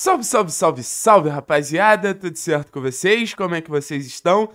Salve, salve, salve, salve, rapaziada! Tudo certo com vocês? Como é que vocês estão?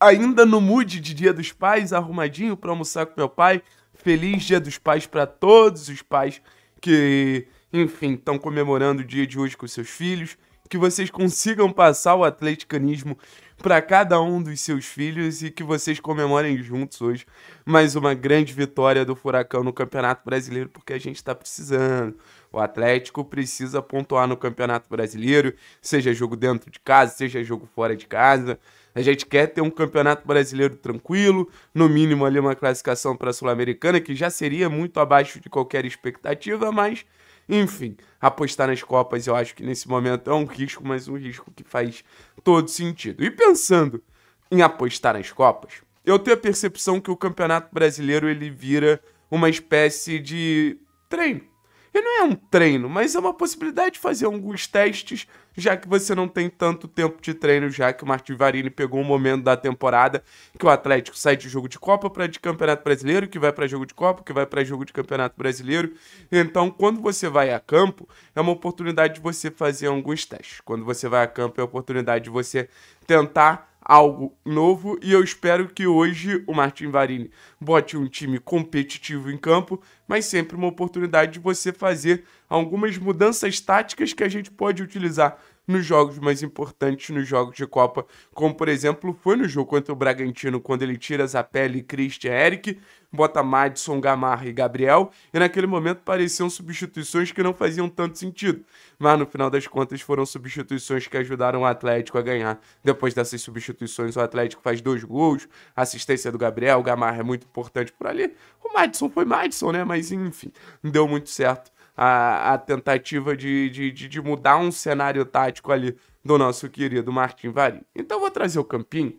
Ainda no mood de Dia dos Pais, arrumadinho para almoçar com meu pai. Feliz Dia dos Pais para todos os pais que, enfim, estão comemorando o dia de hoje com seus filhos. Que vocês consigam passar o atleticanismo para cada um dos seus filhos e que vocês comemorem juntos hoje mais uma grande vitória do Furacão no Campeonato Brasileiro, porque a gente está precisando. O Atlético precisa pontuar no Campeonato Brasileiro, seja jogo dentro de casa, seja jogo fora de casa. A gente quer ter um Campeonato Brasileiro tranquilo, no mínimo ali uma classificação para a Sul-Americana, que já seria muito abaixo de qualquer expectativa, mas enfim, apostar nas Copas eu acho que nesse momento é um risco, mas um risco que faz todo sentido. E pensando em apostar nas Copas, eu tenho a percepção que o Campeonato Brasileiro ele vira uma espécie de treino e não é um treino, mas é uma possibilidade de fazer alguns testes, já que você não tem tanto tempo de treino, já que o Martin Varini pegou um momento da temporada que o Atlético sai de jogo de Copa para de Campeonato Brasileiro, que vai para jogo de Copa, que vai para jogo de Campeonato Brasileiro. Então, quando você vai a campo, é uma oportunidade de você fazer alguns testes. Quando você vai a campo, é a oportunidade de você tentar algo novo e eu espero que hoje o Martin Varini bote um time competitivo em campo, mas sempre uma oportunidade de você fazer algumas mudanças táticas que a gente pode utilizar nos jogos mais importantes, nos jogos de Copa, como por exemplo foi no jogo contra o Bragantino, quando ele tira Zapelli, Christian, Eric, bota Madison, Gamarra e Gabriel, e naquele momento pareciam substituições que não faziam tanto sentido, mas no final das contas foram substituições que ajudaram o Atlético a ganhar. Depois dessas substituições, o Atlético faz dois gols, assistência do Gabriel, Gamarra é muito importante por ali. O Madison foi Madison, né? Mas enfim, deu muito certo a, a tentativa de, de, de, mudar um cenário tático ali do nosso querido Martin Varim. Então vou trazer o Campinho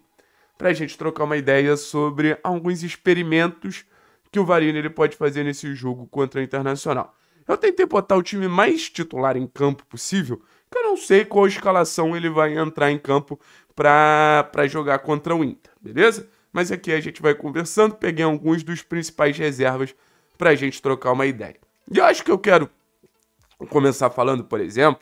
para a gente trocar uma ideia sobre alguns experimentos que o Varini ele pode fazer nesse jogo contra o Internacional. Eu tentei botar o time mais titular em campo possível, que eu não sei qual escalação ele vai entrar em campo para jogar contra o Inter, beleza? Mas aqui a gente vai conversando, peguei alguns dos principais reservas para a gente trocar uma ideia. E eu acho que eu quero começar falando, por exemplo,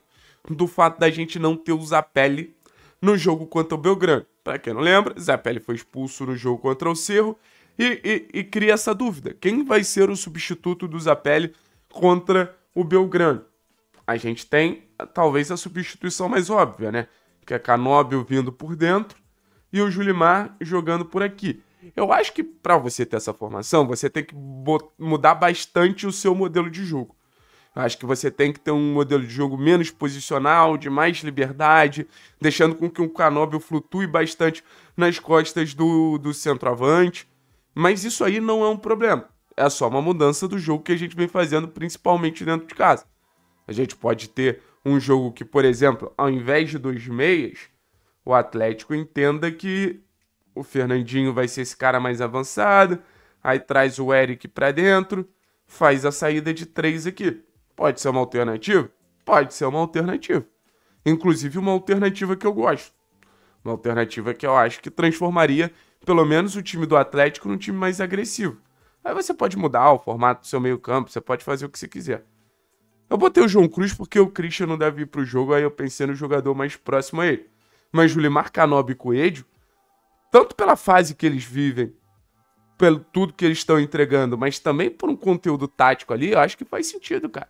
do fato da gente não ter o Zapelli no jogo contra o Belgrano. Para quem não lembra, Zapelli foi expulso no jogo contra o Cerro e, e, e, cria essa dúvida: quem vai ser o substituto do Zapelli contra o Belgrano? A gente tem talvez a substituição mais óbvia, né? Que é Canóbio vindo por dentro e o Julimar jogando por aqui. Eu acho que para você ter essa formação, você tem que mudar bastante o seu modelo de jogo. Eu acho que você tem que ter um modelo de jogo menos posicional, de mais liberdade, deixando com que o Canóbio flutue bastante nas costas do, do centroavante. Mas isso aí não é um problema. É só uma mudança do jogo que a gente vem fazendo, principalmente dentro de casa. A gente pode ter um jogo que, por exemplo, ao invés de dois meias, o Atlético entenda que o Fernandinho vai ser esse cara mais avançado, aí traz o Eric para dentro, faz a saída de três aqui. Pode ser uma alternativa? Pode ser uma alternativa. Inclusive uma alternativa que eu gosto. Uma alternativa que eu acho que transformaria pelo menos o time do Atlético num time mais agressivo. Aí você pode mudar o formato do seu meio-campo, você pode fazer o que você quiser. Eu botei o João Cruz porque o Christian não deve ir pro jogo, aí eu pensei no jogador mais próximo a ele. Mas Julimar Canobi e Coelho tanto pela fase que eles vivem, pelo tudo que eles estão entregando, mas também por um conteúdo tático ali, eu acho que faz sentido, cara.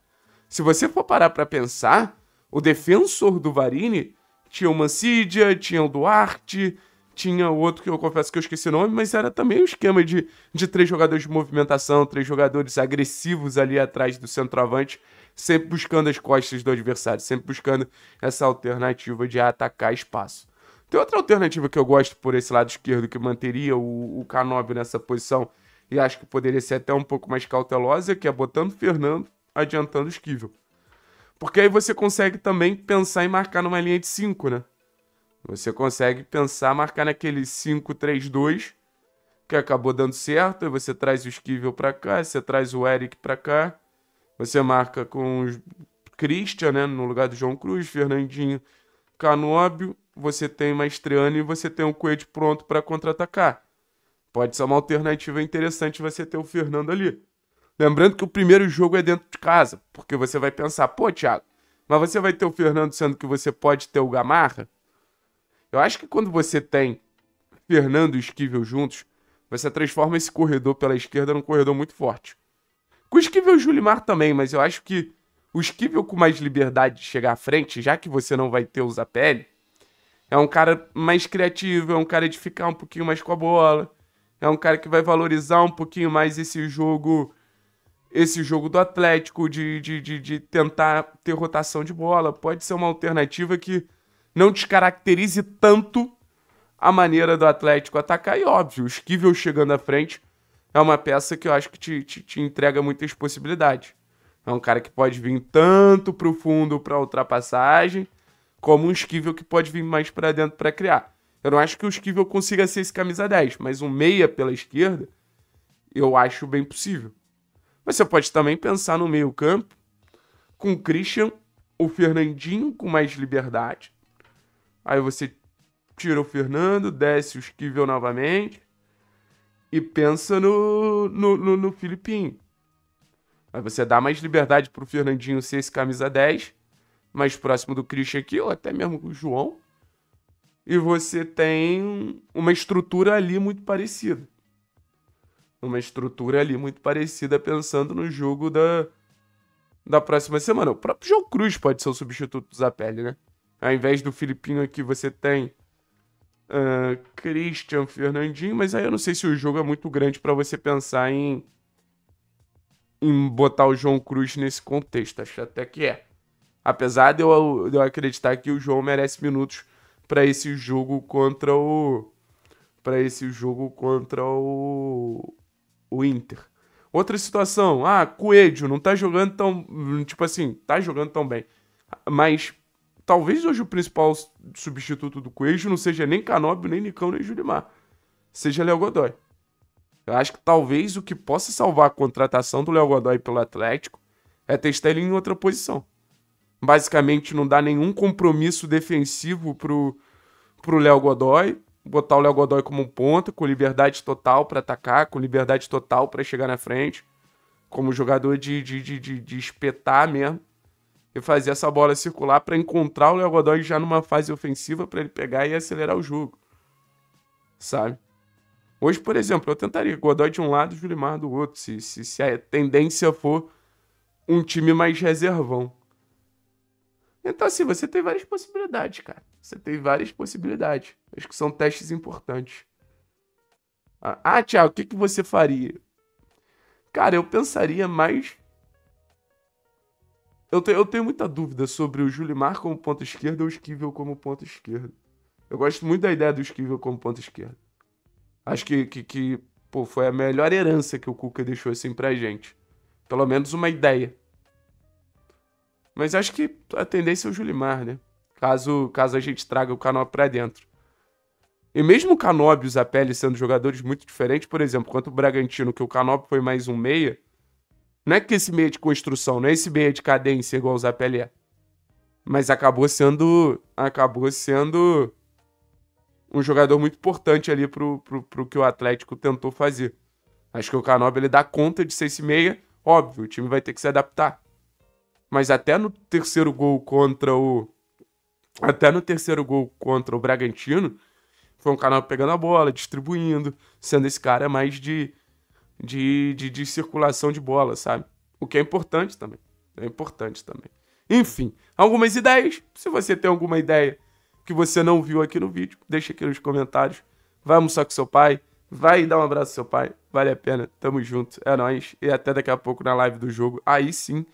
Se você for parar para pensar, o defensor do Varini tinha o Mancidia, tinha o Duarte, tinha o outro que eu confesso que eu esqueci o nome, mas era também um esquema de, de três jogadores de movimentação, três jogadores agressivos ali atrás do centroavante, sempre buscando as costas do adversário, sempre buscando essa alternativa de atacar espaço. Tem outra alternativa que eu gosto por esse lado esquerdo, que manteria o, o Canóbio nessa posição e acho que poderia ser até um pouco mais cautelosa, que é botando Fernando, adiantando Esquivel. Porque aí você consegue também pensar em marcar numa linha de 5, né? Você consegue pensar, marcar naquele 5-3-2, que acabou dando certo, aí você traz o Esquivel para cá, você traz o Eric para cá, você marca com o Christian, né, no lugar do João Cruz, Fernandinho, Canóbio você tem Maestriano e você tem um Coelho pronto para contra-atacar. Pode ser uma alternativa interessante você ter o Fernando ali. Lembrando que o primeiro jogo é dentro de casa, porque você vai pensar, pô, Thiago, Mas você vai ter o Fernando sendo que você pode ter o Gamarra? Eu acho que quando você tem Fernando e Esquivel juntos, você transforma esse corredor pela esquerda num corredor muito forte. Com o Esquivel e o Julimar também, mas eu acho que o Esquivel com mais liberdade de chegar à frente, já que você não vai ter o Zapelli, é um cara mais criativo, é um cara de ficar um pouquinho mais com a bola, é um cara que vai valorizar um pouquinho mais esse jogo esse jogo do Atlético, de, de, de, de tentar ter rotação de bola. Pode ser uma alternativa que não descaracterize tanto a maneira do Atlético atacar. E óbvio, o Esquivel chegando à frente é uma peça que eu acho que te, te, te entrega muitas possibilidades. É um cara que pode vir tanto para o fundo para ultrapassagem, como um Esquivel que pode vir mais para dentro para criar. Eu não acho que o Esquivel consiga ser esse camisa 10, mas um meia pela esquerda eu acho bem possível. Mas você pode também pensar no meio-campo com o Christian, o Fernandinho com mais liberdade. Aí você tira o Fernando, desce o Esquivel novamente e pensa no, no, no, no Filipinho. Aí você dá mais liberdade pro Fernandinho ser esse camisa 10, mais próximo do Christian aqui, ou até mesmo o João. E você tem uma estrutura ali muito parecida uma estrutura ali muito parecida, pensando no jogo da, da próxima semana. O próprio João Cruz pode ser o substituto do Zapelli, né? Ao invés do Filipinho aqui, você tem uh, Christian, Fernandinho, mas aí eu não sei se o jogo é muito grande para você pensar em, em botar o João Cruz nesse contexto. Acho até que é. Apesar de eu, de eu acreditar que o João merece minutos para esse jogo contra o para esse jogo contra o o Inter. Outra situação, ah, Coelho não tá jogando tão. Tipo assim, tá jogando tão bem. Mas talvez hoje o principal substituto do Coelho não seja nem Canóbio, nem Nicão, nem Julimar. Seja Léo Godoy. Eu acho que talvez o que possa salvar a contratação do Léo Godoy pelo Atlético é testar ele em outra posição. Basicamente, não dá nenhum compromisso defensivo pro, pro Léo Godoy botar o Léo Godoy como um ponta, com liberdade total para atacar, com liberdade total para chegar na frente, como jogador de, de, de, de, de espetar mesmo, e fazer essa bola circular para encontrar o Léo Godoy já numa fase ofensiva para ele pegar e acelerar o jogo. Sabe? Hoje, por exemplo, eu tentaria Godoy de um lado e Julimar do outro, se, se, se a tendência for um time mais reservão. Então, assim, você tem várias possibilidades, cara. Você tem várias possibilidades. Acho que são testes importantes. Ah, ah Thiago, o que, que você faria? Cara, eu pensaria mais. Eu, te, eu tenho muita dúvida sobre o Julimar como ponto esquerdo ou o Esquivel como ponto esquerdo. Eu gosto muito da ideia do Esquivel como ponto esquerdo. Acho que, que, que pô, foi a melhor herança que o Cuca deixou assim pra gente. Pelo menos uma ideia. Mas acho que a tendência é o Julimar, né? Caso, caso a gente traga o Canóbio pra dentro. E mesmo o Canóbio e o Zapelli sendo jogadores muito diferentes, por exemplo, quanto o Bragantino, que o Canóbio foi mais um meia, não é que esse meia de construção, não é esse meia de cadência igual o Zapelli é. Mas acabou sendo. Acabou sendo um jogador muito importante ali pro, pro, pro que o Atlético tentou fazer. Acho que o Canóbio ele dá conta de ser esse meia. Óbvio, o time vai ter que se adaptar. Mas até no terceiro gol contra o. Até no terceiro gol contra o Bragantino, foi um canal pegando a bola, distribuindo, sendo esse cara mais de, de, de, de circulação de bola, sabe? O que é importante também. É importante também. Enfim, algumas ideias. Se você tem alguma ideia que você não viu aqui no vídeo, deixa aqui nos comentários. Vai almoçar com seu pai, vai dar um abraço ao seu pai. Vale a pena. Tamo junto. É nóis. E até daqui a pouco na live do jogo. Aí sim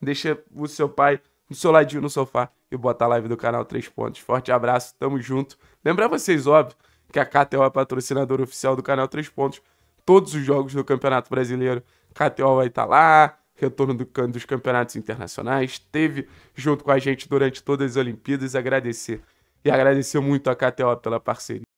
deixa o seu pai do seu ladinho no sofá e bota a live do canal 3 Pontos. Forte abraço, tamo junto. Lembrar vocês, óbvio, que a KTO é patrocinadora oficial do canal 3 Pontos. Todos os jogos do Campeonato Brasileiro, KTO vai estar tá lá. Retorno do, dos campeonatos internacionais. Teve junto com a gente durante todas as Olimpíadas. Agradecer. E agradecer muito a KTO pela parceria.